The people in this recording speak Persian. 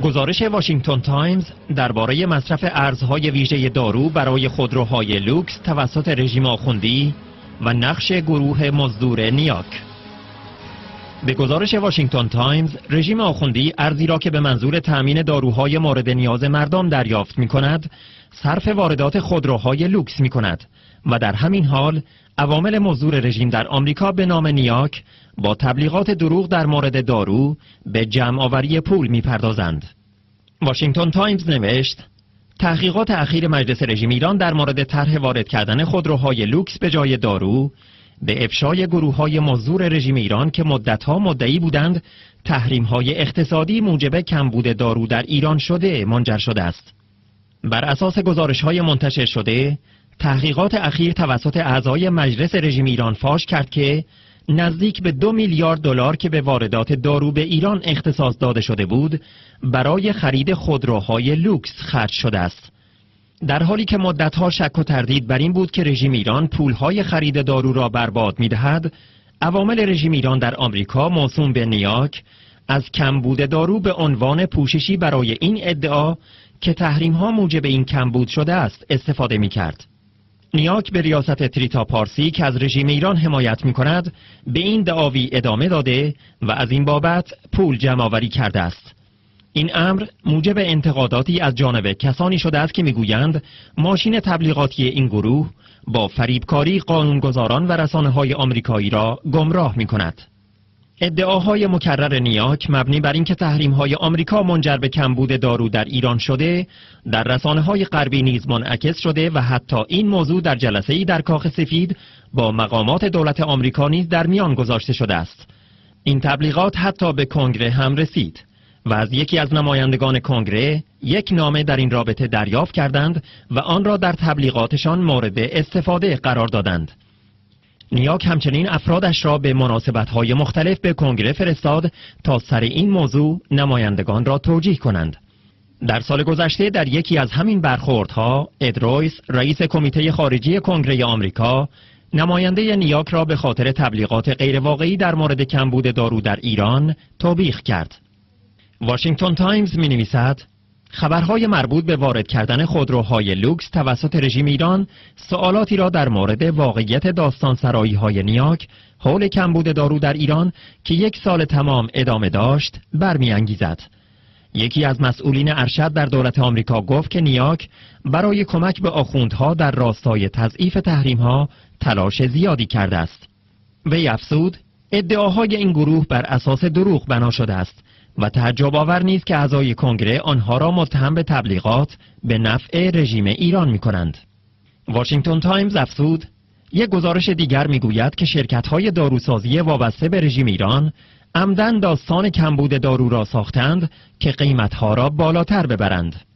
گزارش واشنگتن تایمز درباره مصرف ارزهای ویژه دارو برای خودروهای لوکس توسط رژیم آخوندی و نقش گروه مزدور نیاک. به گزارش واشنگتن تایمز رژیم آخوندی ارزی را که به منظور تأمین داروهای مورد نیاز مردم دریافت می کند صرف واردات خودروهای لوکس می کند و در همین حال عوامل مزدور رژیم در آمریکا به نام نیاک با تبلیغات دروغ در مورد دارو به جمع آوری پول می پردازند. واشنگتن تایمز نوشت تحقیقات اخیر مجلس رژیم ایران در مورد طرح وارد کردن خودروهای لوکس به جای دارو به افشای گروه های مزدور رژیم ایران که مدتها مدعی بودند تحریم های اقتصادی موجب کمبود دارو در ایران شده منجر شده است. بر اساس گزارش های منتشر شده تحقیقات اخیر توسط اعضای مجلس رژیم ایران فاش کرد که نزدیک به دو میلیارد دلار که به واردات دارو به ایران اختصاص داده شده بود برای خرید خودروهای لوکس خرج شده است. در حالی که مدتها شک و تردید بر این بود که رژیم ایران پولهای خرید دارو را برباد می‌دهد، عوامل رژیم ایران در آمریکا موسوم به نیاک از کمبود دارو به عنوان پوششی برای این ادعا که تحریم ها موجب این کمبود شده است استفاده می کرد. نیاک به ریاست تریتا پارسی که از رژیم ایران حمایت می کند به این دعاوی ادامه داده و از این بابت پول جمع آوری کرده است. این امر موجب انتقاداتی از جانب کسانی شده است که می‌گویند ماشین تبلیغاتی این گروه با فریبکاری قانونگذاران و رسانه های آمریکایی را گمراه می کند. ادعاهای مکرر نیاک مبنی بر اینکه تحریم های آمریکا منجر به کمبود دارو در ایران شده در رسانه های غربی نیز منعکس شده و حتی این موضوع در جلسه ای در کاخ سفید با مقامات دولت آمریکا نیز در میان گذاشته شده است این تبلیغات حتی به کنگره هم رسید و از یکی از نمایندگان کنگره یک نامه در این رابطه دریافت کردند و آن را در تبلیغاتشان مورد استفاده قرار دادند نیاک همچنین افرادش را به های مختلف به کنگره فرستاد تا سر این موضوع نمایندگان را توجیه کنند. در سال گذشته در یکی از همین برخوردها اد رویس رئیس کمیته خارجی کنگره آمریکا نماینده نیاک را به خاطر تبلیغات غیرواقعی در مورد کمبود دارو در ایران توبیخ کرد. واشنگتن تایمز می نویسد خبرهای مربوط به وارد کردن خودروهای لوکس توسط رژیم ایران سوالاتی را در مورد واقعیت داستان سرایی های نیاک حول کمبود دارو در ایران که یک سال تمام ادامه داشت برمیانگیزد. یکی از مسئولین ارشد در دولت آمریکا گفت که نیاک برای کمک به آخوندها در راستای تضعیف تحریمها تلاش زیادی کرده است. وی افزود ادعاهای این گروه بر اساس دروغ بنا شده است و تعجب آور نیست که اعضای کنگره آنها را متهم به تبلیغات به نفع رژیم ایران می کنند. واشنگتن تایمز افزود یک گزارش دیگر می‌گوید که شرکت های داروسازی وابسته به رژیم ایران عمدن داستان کمبود دارو را ساختند که قیمتها را بالاتر ببرند.